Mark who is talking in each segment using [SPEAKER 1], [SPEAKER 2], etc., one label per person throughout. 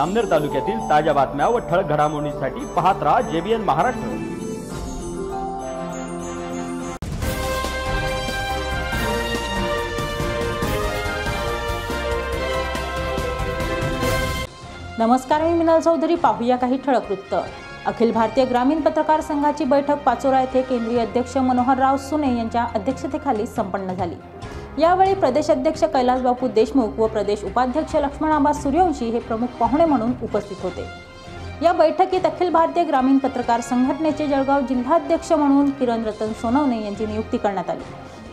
[SPEAKER 1] जामनेर तालुक्यातील ताज्या बातम्या व ठळक घडामोडींसाठी पाहत राहा जेबीएन महाराष्ट्र.
[SPEAKER 2] नमस्कार मी मिनल चौधरी. पाहूया काही ठळक वृत्त. अखिल भारतीय ग्रामीण पत्रकार संघाची बैठक पाचोरा येथे केंद्रीय अध्यक्ष मनोहरराव सुने यांच्या अध्यक्षतेखाली संपन्न झाली. यावेळी प्रदेश अध्यक्ष कैलासबापू देशमुख व प्रदेश उपाध्यक्ष लक्ष्मणाबा सूर्यवंशी हे प्रमुख पाहुणे म्हणून उपस्थित होते. या बैठकीत अखिल भारतीय ग्रामीण पत्रकार संघटनेचे जळगाव जिल्हाध्यक्ष म्हणून किरण रतन सोनवणे यांची नियुक्ती करण्यात आली.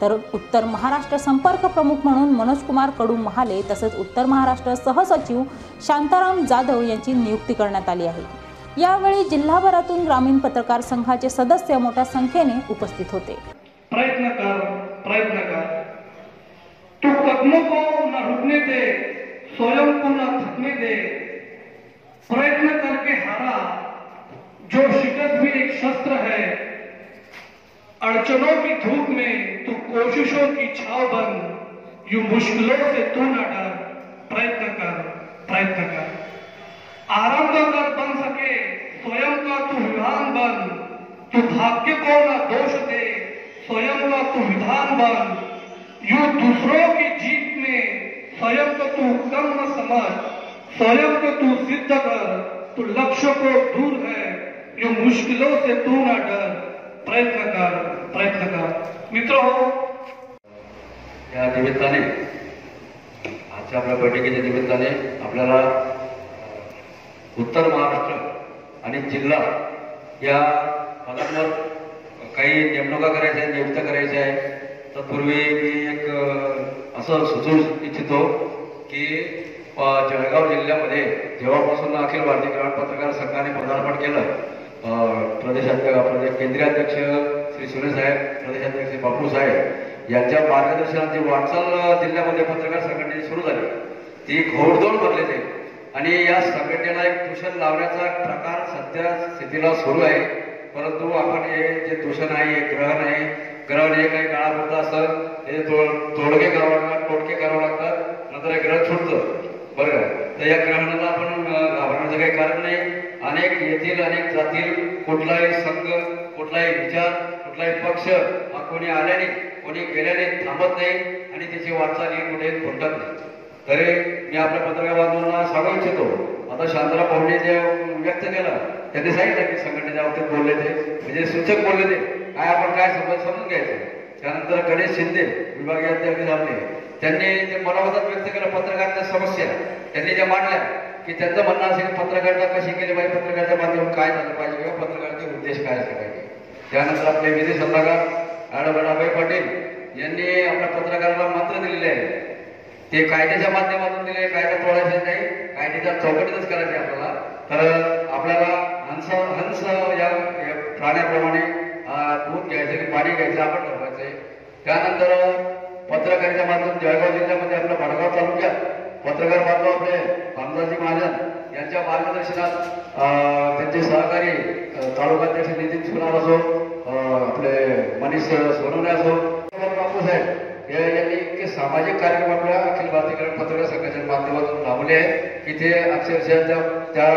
[SPEAKER 2] तर उत्तर महाराष्ट्र संपर्क प्रमुख म्हणून मनोजकुमार कडू महाले तसेच उत्तर महाराष्ट्र सहसचिव शांताराम जाधव यांची नियुक्ती करण्यात आली आहे. यावेळी जिल्हाभरातून ग्रामीण पत्रकार संघाचे सदस्य मोठ्या संख्येने उपस्थित होते.
[SPEAKER 3] प्रयत्न कर प्रयत्न कर. तू कदमों को न रुकने दे, स्वयं को न थकने दे। प्रयत्न करके हारा, जो शिकत भी एक शस्त्र है। अड़चनों की धूप में तू कोशिशों की छाव बन। यूँ मुश्किलों से तू न डर। प्रयत्न कर प्रयत्न कर। आरंभ कर बन सके, स्वयं का तू विधान बन। तू भाग्य को न दोष दे, स्वयं का तू विधान बन। यूं दूसरों की जीत में स्वयं को तू कम न समझ स्वयं को तू सिद्ध कर तू लक्ष्य को दूर है यूं मुश्किलों से तू ना डर। प्रयत्न कर प्रयत्न कर। मित्र हो
[SPEAKER 4] या निमित्ताने आजच्या आपल्या बैठकीच्या निमित्ताने आपल्याला उत्तर महाराष्ट्र आणि जिल्हा या पदांवर काही नेमणुका करायच्या आहेत नियुक्त करायच्या आहे तत्पूर्वी मी एक असं सुचवू इच्छितो की जळगाव जिल्ह्यामध्ये जेव्हापासून अखिल भारतीय ग्रामीण पत्रकार संघाने पदार्पण केलं प्रदेशाध्यक्ष प्रदेश केंद्रीय अध्यक्ष श्री सुरेश प्रदेशाध्यक्ष श्री बापू साहेब यांच्या मार्गदर्शनात जी वाटचाल जिल्ह्यामध्ये पत्रकार संघटनेची सुरू झाली. ती घोडदोड भरलेली आहे आणि या संघटनेला एक दूषण लावण्याचा प्रकार सध्या स्थितीला सुरू आहे. परंतु आपण हे जे दूषण आहे हे ग्रहण आहे ग्रह जे काही काळापुरतं असं हे तोडगे करावं लागतात तोडके करावं लागतात नंतर हे ग्रह सुटतं बरं का? तर या ग्रहणाला आपण घाबरण्याचं काही कारण नाही. अनेक येथील अनेक जातील कुठलाही संघ कुठलाही विचार कुठलाही पक्ष हा कोणी आल्याने कोणी गेल्याने थांबत नाही आणि त्याची वाटचाल ही कुठे खुंटत नाही. तरी मी आपल्या पत्रकार बांधवांना सांगू इच्छितो आता शांतराव पाहुणे जे व्यक्त केलं त्यांनी सांगितलं की संघटनेच्या बाबतीत बोलले ते म्हणजे सूचक बोलले ते. काय आपण काय समज समजून घ्यायचं? त्यानंतर गणेश शिंदे विभागीय अध्यक्ष आपले त्यांनी जे मनोगतात व्यक्त केलं पत्रकारांच्या समस्या त्यांनी ज्या मांडल्या की त्यांचं म्हणणं असेल पत्रकारिता कशी केली पाहिजे पत्रकारिता माध्यम काय झालं पाहिजे किंवा पत्रकाराचे उद्देश काय असले पाहिजे. त्यानंतर आपले विधी सल्लागार मॅडम पाटील यांनी आपल्या पत्रकाराला मंत्र दिलेले आहे. ते कायद्याच्या माध्यमातून दिले कायदा तोडायचे नाही कायद्याच्या चौकटीतच करायचे आपल्याला. तर आपल्याला हंस हंस या प्राण्याप्रमाणे दूध घ्यायचं की पाणी घ्यायचं आपण ठरवायचंय त्यानंतर पत्रकारिता माध्यम जळगाव जिल्ह्यामध्ये आपल्या भडगाव तालुक्यात पत्रकार बांधव आपले भामदाजी महाजन यांच्या मार्गदर्शनात अं, त्यांचे सहकारी तालुकाध्यक्ष नितीन सुनार असो आपले मनीष सोनवणे असो बापू साहेब यांनी इतके सामाजिक कार्यक्रम आपल्या अखिल भारतीय पत्रकार संघाच्या माध्यमातून लावले आहे की ते अक्षरशः त्या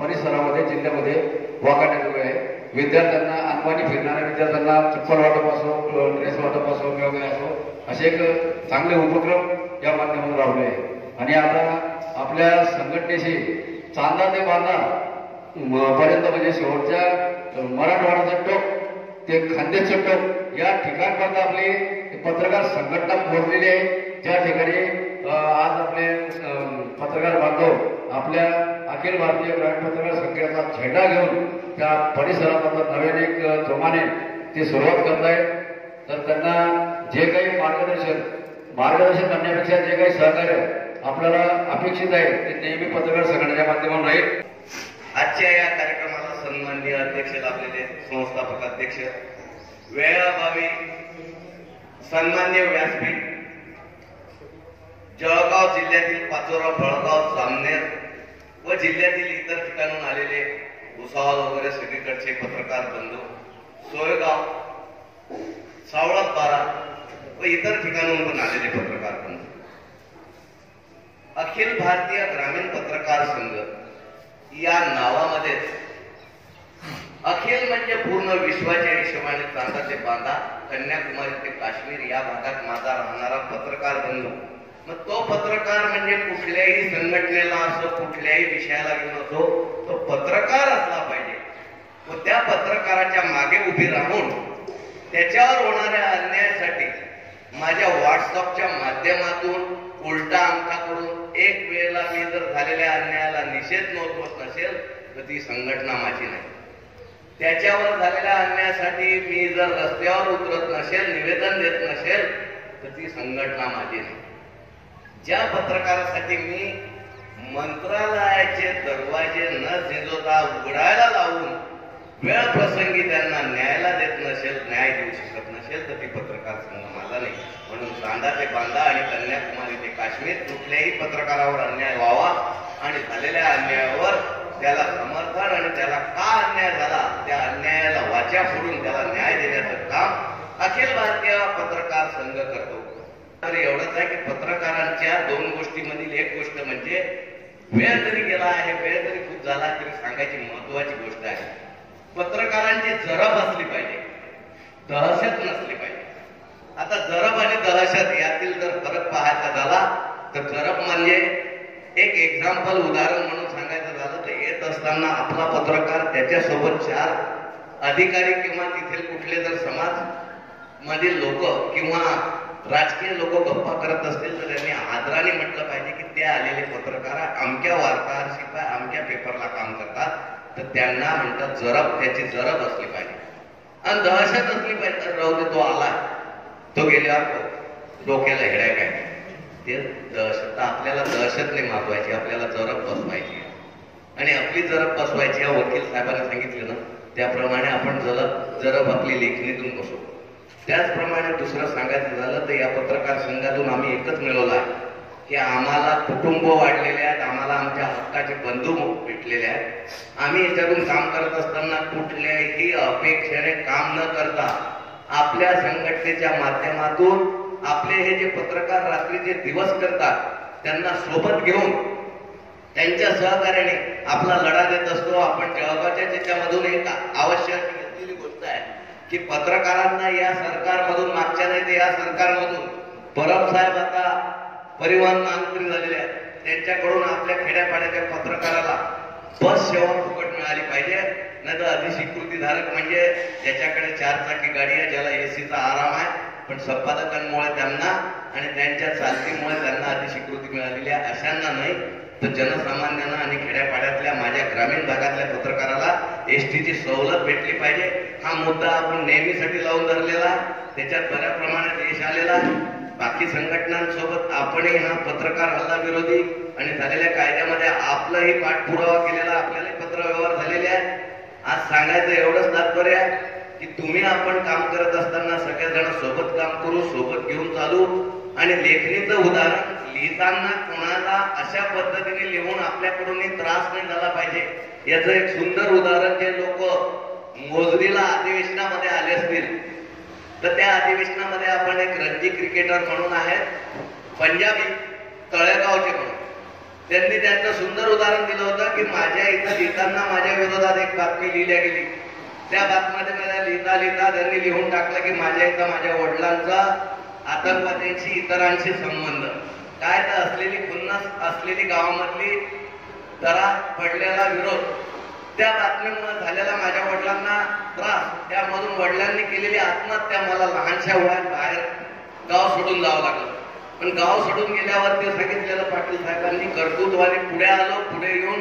[SPEAKER 4] परिसरामध्ये जिल्ह्यामध्ये वाकाटे आहे. विद्यार्थ्यांना अंबानी फिरणाऱ्या विद्यार्थ्यांना चप्पल वाटप असो ड्रेस वाटप असो किंवा काय असो असे एक चांगले उपक्रम या माध्यमातून लावले आहे. आणि आता आपल्या संघटनेशी चांदा ते बांधा पर्यंत म्हणजे शेवटच्या मराठवाड्याचा टोक ते खांद्याचं टोक या ठिकाणपर्यंत आपली पत्रकार संघटना पोहोचलेली आहे. ज्या ठिकाणी आज आपले पत्रकार बांधव आपल्या अखिल भारतीय ग्रामीण पत्रकार संघटनेचा झेंडा घेऊन त्या परिसरात आता नव्याने एक जोमाने ते सुरुवात करत आहेत तर त्यांना जे काही मार्गदर्शन मार्गदर्शन करण्यापेक्षा जे काही सहकार्य आपल्याला अपेक्षित आहे ते नेहमी पत्रकार संघटनेच्या माध्यमातून राहील
[SPEAKER 5] आजच्या या कार्यक्रमाला सन्माननीय अध्यक्ष लाभलेले संस्थापक अध्यक्ष वेळाभावी सन्मान्य व्यासपीठ जळगाव जिल्ह्यातील पाचोरा फळगाव सामनेर व जिल्ह्यातील इतर ठिकाणून आलेले भुसावळ वगैरे सगळीकडचे पत्रकार बंधू सोयगाव सावळात व इतर ठिकाणून पण आलेले पत्रकार बंधू. अखिल भारतीय ग्रामीण पत्रकार संघ या नावामध्येच अखिल म्हणजे पूर्ण विश्वाच्या हिशोबाने प्रांताचे बांधा कन्याकुमारी ते काश्मीर या भागात माझा राहणारा पत्रकार बंधू. मग तो पत्रकार म्हणजे कुठल्याही संघटनेला असो कुठल्याही विषयाला घेऊन असो तो पत्रकार असला पाहिजे. व त्या पत्रकाराच्या मागे उभी राहून त्याच्यावर होणाऱ्या अन्यायासाठी माझ्या व्हॉट्सअपच्या माध्यमातून उलटा अंका करून एक वेळेला मी जर झालेल्या अन्यायाला निषेध नोंदवत नसेल तर ती संघटना माझी नाही. त्याच्यावर झालेल्या अन्यायासाठी मी जर रस्त्यावर उतरत नसेल निवेदन देत नसेल तर ती संघटना माझी नाही. ज्या पत्रकारासाठी मी मंत्रालयाचे दरवाजे न झिजवता उघडायला लावून वेळ प्रसंगी त्यांना न्यायाला देत नसेल न्याय देऊ शकत नसेल तर ती पत्रकार संघ माझा नाही. म्हणून चांदा ते बांदा आणि कन्याकुमारी ते काश्मीर कुठल्याही पत्रकारावर अन्याय व्हावा आणि झालेल्या अन्यायावर त्याला समर्थन आणि त्याला का अन्याय झाला त्या अन्यायाला वाचा फोडून त्याला न्याय देण्याचं काम अखिल भारतीय पत्रकार संघ करतो. तर एवढंच आहे की पत्रकारांच्या दोन गोष्टीमधील एक गोष्ट म्हणजे वेळ जरी गेला आहे वेळ जरी खूप झाला तरी सांगायची महत्वाची गोष्ट आहे पत्रकारांची जरब असली पाहिजे. दहशत नसली पाहिजे. आता जरब आणि दहशत यातील जर फरक पाहायचा झाला तर जरब म्हणजे एक एक्झाम्पल उदाहरण म्हणून सांगायचं झालं तर येत असताना आपला पत्रकार त्याच्यासोबत चार अधिकारी किंवा तिथील कुठले जर समाज मधील लोक किंवा राजकीय लोक गप्पा करत असतील तर त्यांनी आदराने म्हटलं पाहिजे की ते आलेले पत्रकार अमक्या वार्ताहर शिवाय अमक्या पेपरला काम करतात. तर त्यांना म्हणतात जरब त्याची जरब असली पाहिजे. आणि दहशत असली पाहिजे तर राहू दे तो आला. तो गेल्यावर डोक्याला हेडाय काय? ते दहशत आपल्याला दहशत नाही मागवायची आपल्याला जरब बसवायची आणि आपली जरब बसवायची या वकील साहेबांनी सांगितलं ना त्याप्रमाणे आपण जरब जरब आपली लेखणीतून बसवू. त्याचप्रमाणे दुसरं सांगायचं झालं तर या पत्रकार संघातून आम्ही एकच मिळवला आहे की आम्हाला कुटुंब वाढलेले आहेत आम्हाला आमच्या हक्काचे बंधू भेटलेले आहेत. आम्ही याच्यातून काम करत असताना कुठल्याही अपेक्षेने काम न करता आपल्या संघटनेच्या माध्यमातून आपले हे जे पत्रकार रात्रीचे दिवस करतात त्यांना सोबत घेऊन त्यांच्या सहकार्याने आपला लढा देत असतो. आपण जळगावच्या त्याच्यामधून एक आवश्यक की पत्रकारांना या सरकारमधून मागच्या नाही तर या सरकारमधून परब साहेब आता परिवहन मंत्री झालेले आहेत. त्यांच्याकडून आपल्या खेड्यापाड्याच्या पत्रकाराला बस सेवा फुकट मिळाली पाहिजे. नाही तर अधिस्वीकृती धारक म्हणजे ज्याच्याकडे चार चाकी गाडी आहे ज्याला एसीचा आराम आहे पण संपादकांमुळे त्यांना आणि त्यांच्या चालतीमुळे त्यांना अधिस्वीकृती मिळालेली आहे अशांना नाही. तर जनसामान्यांना आणि खेड्यापाड्यातल्या माझ्या ग्रामीण भागातल्या पत्रकाराला एसटीची सवलत भेटली पाहिजे. हा मुद्दा आपण नेहमीसाठी लावून धरलेला त्याच्यात बऱ्या प्रमाणात यश आलेला बाकी संघटनांसोबत आपणही हा पत्रकार हल्ला विरोधी आणि झालेल्या कायद्यामध्ये आपलाही पाठपुरावा केलेला आपल्यालाही पत्र व्यवहार झालेले आहे आज सांगायचं एवढंच तात्पर्य आहे की तुम्ही आपण काम करत असताना सगळेजण सोबत काम करू सोबत घेऊन चालू. आणि लेखणीचं उदाहरण लिहिताना कोणाला अशा पद्धतीने लिहून आपल्याकडून त्रास नाही झाला पाहिजे याचं एक सुंदर उदाहरण जे लोक मोजरीला अधिवेशनामध्ये आले असतील. तर त्या अधिवेशनामध्ये आपण एक रणजी क्रिकेटर म्हणून आहेत पंजाबी तळेगावचे म्हणून. त्यांनी त्यांचं सुंदर उदाहरण दिलं होतं की माझ्या इथं लिहिताना माझ्या विरोधात एक बातमी लिहिल्या गेली. त्या बातमीमध्ये लिहिता लिहिता त्यांनी लिहून टाकलं की माझ्या इथं माझ्या वडिलांचा आतंकवाद्यांशी इतरांशी संबंध. काय तर असलेली खुन्नस असलेली गावामधली जरा पडलेला विरोध. त्या बातमीमुळे झालेला माझ्या वडिलांना त्रास. त्यामधून वडिलांनी केलेली आत्महत्या मला लहानशा वयात बाहेर गाव सोडून जावं लागलं. पण गाव सोडून गेल्यावर ते सांगितलेलं पाटील साहेबांनी कर्तृत्वाने पुढे आलो पुढे येऊन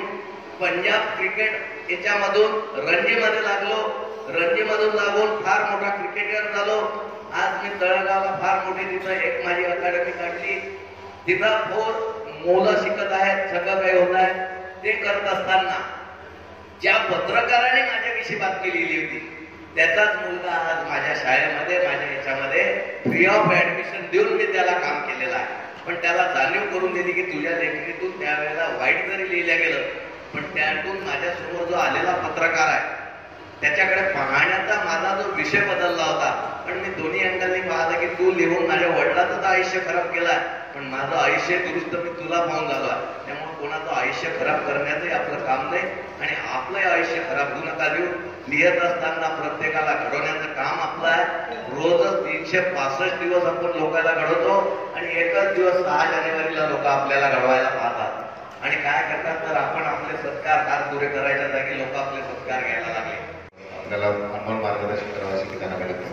[SPEAKER 5] पंजाब क्रिकेट याच्यामधून रणजीमध्ये लागलो. रणजीमधून लागून फार मोठा क्रिकेटर झालो. आज मी तळगावला फार मोठी तिथं एक माझी अकॅडमी काढली. तिथं फोर मुलं शिकत आहेत सगळं काही होत आहे ते करत असताना ज्या पत्रकाराने माझ्याविषयी बातमी लिहिली होती त्याचाच मुलगा आज माझ्या शाळेमध्ये माझ्या याच्यामध्ये फ्री ऑफ ऍडमिशन देऊन मी त्याला काम केलेलं आहे. पण त्याला जाणीव करून दिली की तुझ्या लेखणीतून त्यावेळेला वाईट जरी लिहिलं गेलं पण त्यातून माझ्यासमोर जो आलेला पत्रकार आहे त्याच्याकडे पाहण्याचा माझा जो विषय बदलला होता पण मी दोन्ही अँगलनी पाहता की तू लिहून माझ्या वडिलाचं तर आयुष्य खराब केलाय पण माझं आयुष्य दुरुस्त मी तुला पाहून झालो आहे. त्यामुळे कोणाचं आयुष्य खराब करण्याचंही आपलं काम नाही आणि आपलंही आयुष्य खराब होऊ नका देऊ. लिहित असताना प्रत्येकाला घडवण्याचं काम आपलं आहे. रोजच तीनशे पासष्ट दिवस आपण लोकांना घडवतो आणि एकच दिवस सहा जानेवारीला लोक आपल्याला घडवायला पाहतात. आणि काय करतात तर आपण आपले सत्कार हात पुरे करायच्या जागी लोक आपले सत्कार घ्यायला लागले.
[SPEAKER 6] आपल्याला अनमोल मार्गदर्शन करावं अशी त्यांना मिळत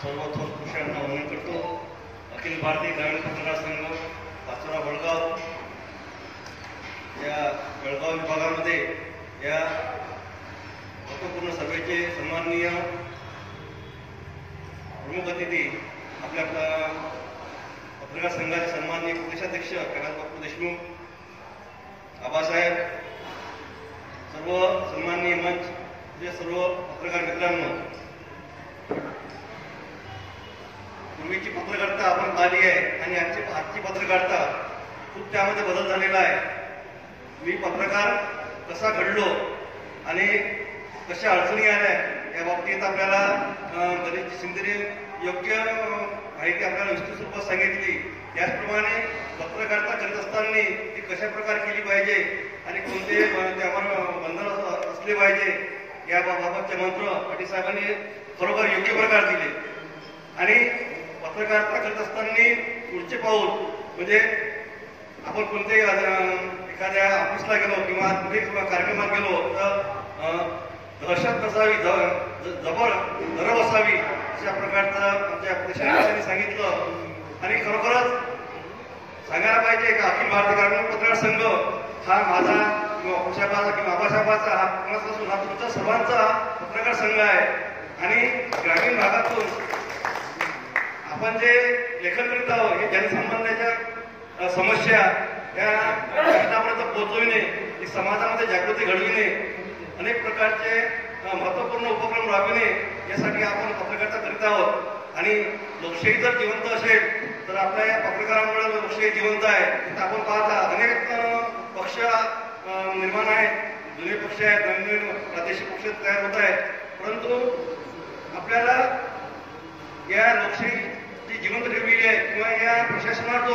[SPEAKER 7] सर्व पुरुषांना वंदन करतो. अखिल भारतीय ग्रामीण पत्रकार संघ पाचोरा बळगाव. या बेळगाव विभागामध्ये या महत्त्वपूर्ण सभेचे सन्माननीय प्रमुख अतिथी आपल्या पत्रकार संघाचे सन्माननीय प्रदेशाध्यक्ष कैलास बापू देशमुख आबासाहेब सर्व सन्माननीय मंच जे सर्व पत्रकार मित्रांनो पूर्वीची पत्रकारिता आपण पाहिली आहे आणि आजची आजची पत्रकारिता खूप त्यामध्ये बदल झालेला आहे. मी पत्रकार कसा घडलो आणि कशा अडचणी आल्या या बाबतीत आपल्याला अं, गणेश शिंदेने योग्य माहिती आपल्याला विस्तृत रूपात सांगितली. त्याचप्रमाणे पत्रकारिता करत असताना ती कशा प्रकारे केली पाहिजे आणि कोणते त्यावर बंधन असले पाहिजे याबाबतचे मंत्र पाटील साहेबांनी खरोखर योग्य प्रकार दिले. आणि पत्रकारिता करत असताना पुढचे पाऊल म्हणजे आपण कोणत्याही एखाद्या ऑफिसला गेलो किंवा कुठे किंवा कार्यक्रमात गेलो तर दहशत नसावी जबर दर बसावी अशा प्रकारचं आमच्या प्रशासनाने सांगितलं. आणि खरोखरच सांगायला पाहिजे का अखिल भारतीय ग्रामीण पत्रकार संघ हा माझा किंवा खुशाबाचा किंवा बाबासाहेबाचा हा कोणाचा नसून हा तुमचा सर्वांचा पत्रकार संघ आहे. आणि ग्रामीण भागातून आपण जे लेखन करीत आहोत हे जनसंबंधाच्या समस्या या जनतापर्यंत पोहोचविणे ही समाजामध्ये जागृती घडविणे अनेक प्रकारचे महत्त्वपूर्ण उपक्रम राबविणे यासाठी आपण पत्रकारिता करीत आहोत. आणि लोकशाही जर जिवंत असेल तर आपल्या या पत्रकारांमुळे लोकशाही जिवंत आहे तर आपण पाहता अनेक पक्ष निर्माण आहेत. जुने पक्ष आहेत नवीन प्रादेशिक पक्ष तयार होत आहेत. परंतु आपल्याला या लोकशाही जी जिवंत ठेवलेली आहे किंवा या प्रशासनाचा जो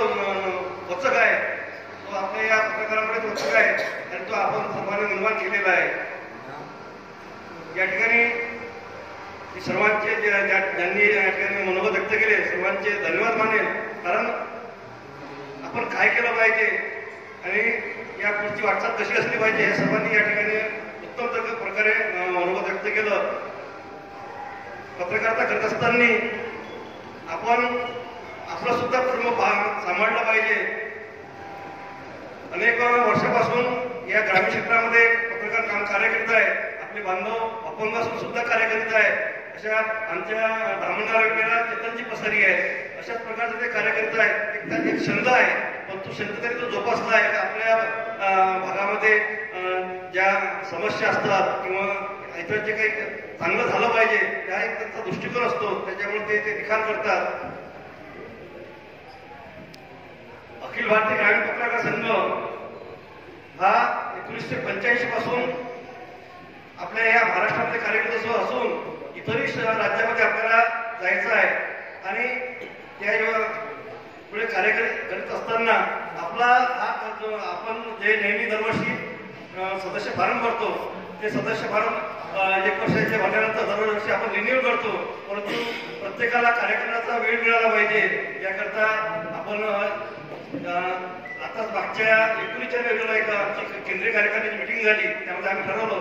[SPEAKER 7] वचक आहे तो आपल्या या पत्रकारांमुळे वचक आहे आणि तो आपण सर्वांनी निर्माण केलेला आहे. या ठिकाणी सर्वांचे जे- ज्यांनी या ठिकाणी मनोगत व्यक्त केले सर्वांचे धन्यवाद मानेल कारण आपण काय केलं पाहिजे आणि या पुढची वाटचाल कशी असली पाहिजे हे सर्वांनी या ठिकाणी उत्तम प्रकारे अं, मनोगत व्यक्त केलं. पत्रकारिता करत असताना आपण आपलं सुद्धा धर्म भाग सांभाळला पाहिजे. अनेक वर्षापासून या ग्रामीण क्षेत्रामध्ये पत्रकार काम कार्य करीत आहे आपले बांधव अपंगासून सुद्धा कार्य करीत आहे. अशा आमच्या धामणगाव चेतनची पसरी आहे. अशाच प्रकारचे ते कार्यकर्ता आहेत आहे एक त्यांनी एक छंद आहे. पण तो छंद तरी तो जोपासला आहे. का आपल्या भागामध्ये ज्या समस्या असतात किंवा इतर जे काही चांगलं झालं पाहिजे त्या एक त्यांचा दृष्टिकोन असतो. त्याच्यामुळे ते ते लिखाण करतात. अखिल भारतीय ग्रामीण पत्रकार संघ हा एकोणीसशे पंच्याऐंशी पासून आपल्या या महाराष्ट्रातले कार्यकर्ते असून तरी राज्यामध्ये आपल्याला जायचं आहे. आणि त्या पुढे कार्यक्रम करीत असताना आपला हा आपण जे नेहमी दरवर्षी सदस्य फारम भरतो ते सदस्य फारम एक वर्षाच्या भरल्यानंतर दरवर्षी आपण रिन्यू करतो. परंतु प्रत्येकाला कार्यक्रमाचा वेळ मिळाला पाहिजे. याकरता आपण आताच मागच्या एकोणीसच्या वेळेला एका आमची केंद्रीय कार्यकारिणीची मिटिंग झाली. त्यामध्ये आम्ही ठरवलं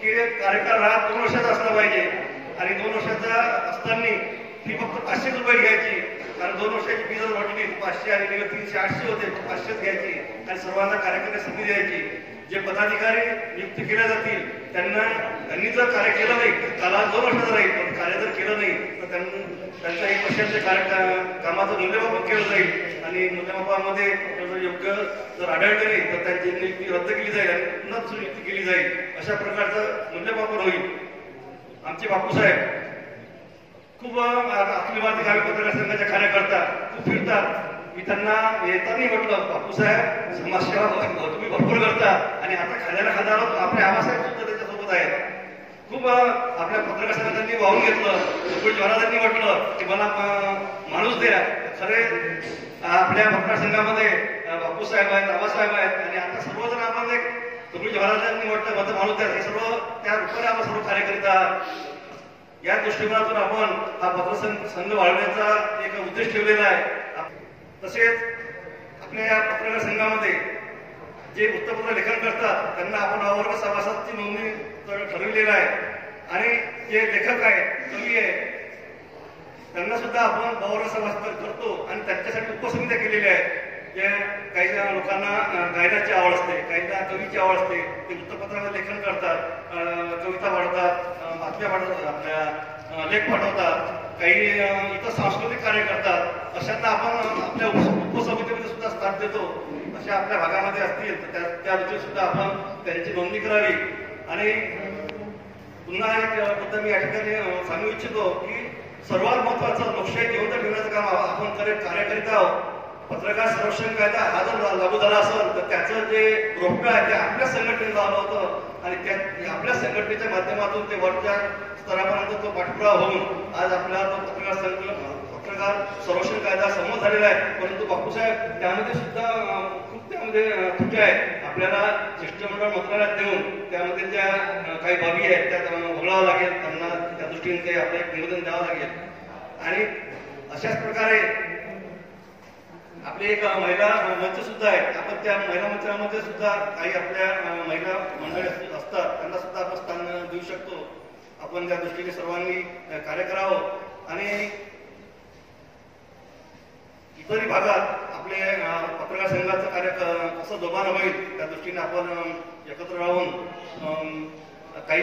[SPEAKER 7] की कार्यकाळ हा दोन वर्षाचा असला पाहिजे. आणि दोन वर्षाचा असताना फी फक्त पाचशे रुपये घ्यायची. कारण दोन वर्षाची फी जर वाटली पाचशे आणि तिकडे तीनशे आठशे होते पाचशेच घ्यायची. आणि सर्वांना कार्यक्रम संधी द्यायची. जे पदाधिकारी नियुक्त केल्या जातील त्यांना त्यांनी जर कार्य केलं नाही त्याला दोन वर्षाचं राहील. पण कार्य जर केलं नाही तर त्यांना त्यांचा एक वर्षाच्या कार्य कामाचं मूल्यमापन केलं जाईल. आणि मूल्यमापनामध्ये जर योग्य जर आढळले नाही तर त्यांची नियुक्ती रद्द केली जाईल आणि पुन्हा नियुक्ती केली जाईल. अशा प्रकारचं मूल्यमापन होईल. आमचे बापूसाहेब खूप अं, अखिल गावी पत्रकार संघाच्या कार्यकर्ता खूप फिरतात. मी त्यांना येताना म्हटलं बापूसाहेब समाजसेवा तुम्ही भरपूर करता आणि आता खाल्याला खाल्याला आपले आबासाहेब सुद्धा त्याच्यासोबत आहेत खूप आपल्या पत्रकार संघांनी वाहून घेतलं सुपुल महाराजांनी म्हटलं की मला माणूस द्या. खरे आपल्या मतदारसंघामध्ये अं, बापूसाहेब आहेत आबासाहेब आहेत आणि आता सर्वजण आपण एक तुकडोजी महाराजांनी म्हटलं मत माणूस हे सर्व त्या रूपाने आपण सर्व कार्य करीत आहात. या दृष्टिकोनातून आपण हा पत्रसंघ संघ वाढवण्याचा एक उद्देश ठेवलेला आहे. तसेच आपल्या या पत्रकार संघामध्ये जे वृत्तपत्र लेखन करतात त्यांना आपण अवर्ग सभासदची नोंदणी तर ठरविलेलं आहे. आणि जे लेखक आहेत कवी आहे त्यांना सुद्धा आपण अवर्ग सभासद करतो आणि त्यांच्यासाठी उपसमित्या केलेल्या आहेत. त्या काही लोकांना गायनाची आवड असते काहींना कवीची आवड असते ते वृत्तपत्रामध्ये लेखन करतात कविता पाठवतात बातम्या पाठवतात आपल्या लेख पाठवतात काही इतर सांस्कृतिक कार्य करतात अशांना आपण आपल्या उपसमितीमध्ये सुद्धा स्थान देतो. अशा आपल्या भागामध्ये असतील तर त्या त्या सुद्धा आपण त्यांची नोंदणी करावी. आणि पुन्हा एक मुद्दा मी या ठिकाणी सांगू इच्छितो की सर्वात महत्वाचं लोकशाही जिवंत ठेवण्याचं काम आपण कार्य करीत आहोत पत्रकार संरक्षण कायदा हा जर लागू झाला असेल तर त्याचं जे रोप्य आहे ते आपल्या संघटनेला आलं होतं. आणि त्या आपल्या संघटनेच्या माध्यमातून ते वरच्या स्तरापर्यंत तो पाठपुरावा होऊन आज आपला तो पत्रकार संघ पत्रकार संरक्षण कायदा समोर झालेला आहे. परंतु बापूसाहेब त्यामध्ये सुद्धा खूप त्यामध्ये त्रुटी आहेत आपल्याला शिष्टमंडळ मंत्रालयात देऊन त्यामध्ये ज्या काही बाबी आहेत त्या त्यांना वगळावं लागेल. त्यांना त्या दृष्टीने ते आपलं एक निवेदन द्यावं लागेल. आणि अशाच प्रकारे आपले एक महिला मंच सुद्धा आहे. आपण त्या महिला मंचामध्ये सुद्धा काही आपल्या महिला मंडळी असतात त्यांना सुद्धा आपण स्थान देऊ शकतो. आपण त्या दृष्टीने सर्वांनी कार्य करावं. आणि इतरही भागात आपले पत्रकार संघाचं कार्य कसं जोमानं होईल त्या दृष्टीने आपण एकत्र राहून काही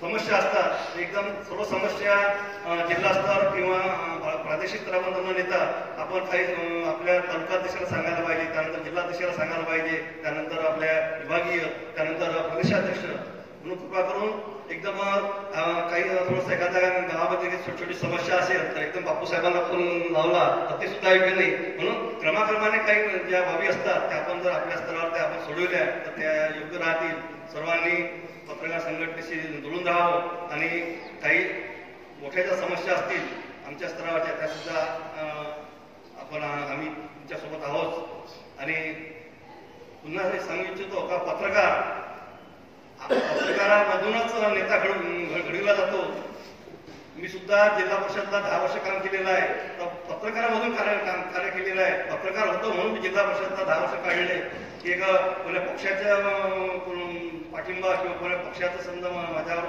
[SPEAKER 7] समस्या असतात एकदम सर्व समस्या जिल्हा स्तर किंवा प्रादेशिक स्तरावर न नेता आपण काही आपल्या आपल्या तालुकाध्यक्षाला सांगायला पाहिजे त्यानंतर जिल्हाध्यक्षाला सांगायला पाहिजे त्यानंतर आपल्या विभागीय त्यानंतर प्रदेशाध्यक्ष म्हणून कृपा करून एकदम काही थोडंसं एखाद्या गावामध्ये छोटी छोटी समस्या असेल तर एकदम बापूसाहेबांना फोन लावला तर ते सुद्धा योग्य नाही. म्हणून क्रमाक्रमाने काही ज्या बाबी असतात त्या आपण जर आपल्या स्तरावर त्या आपण सोडवल्या तर त्या योग्य राहतील. सर्वांनी पत्रकार संघटनेशी जुळून राहावं आणि काही मोठ्या ज्या समस्या असतील आमच्या स्तरावरच्या त्या सुद्धा आपण आम्ही तुमच्यासोबत आहोत. आणि पुन्हा हे सांगू इच्छितो का पत्रकार? पत्रकारामधूनच नेता घड घडविला जातो. मी सुद्धा जिल्हा परिषदला दहा वर्ष काम केलेलं आहे. तर पत्रकारामधून कार्य काम कार्य केलेलं आहे. पत्रकार होतो म्हणून मी जिल्हा परिषदला दहा वर्ष काढले. की एक कोण्या पक्षाच्या पाठिंबा किंवा कोण्या पक्षाचा समजा माझ्यावर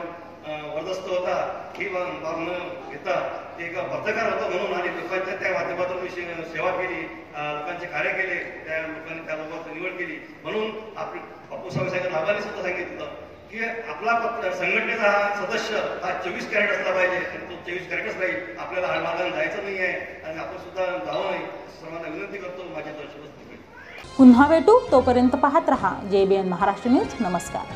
[SPEAKER 7] वरदस्त होता. ही बा- न घेता ते एक पत्रकार होतो म्हणून आणि लोकांच्या त्या माध्यमातून मी सेवा केली. लोकांचे कार्य केले. त्या लोकांनी त्या लोकांची निवड केली. म्हणून आपले बापू साहेब सांगितलं नावाने सुद्धा सांगितलं की आपला संघटनेचा हा सदस्य हा चोवीस कॅरेट असला पाहिजे. आणि तो चोवीस कॅरेटच राहील आपल्याला हा मार्गाने जायचं नाही आहे. आणि आपण सुद्धा जावं नाही. सर्वांना विनंती करतो. माझ्या दर्शक
[SPEAKER 2] पुन्हा भेटू. तोपर्यंत पाहत रहा. जे बी एन महाराष्ट्र न्यूज. नमस्कार.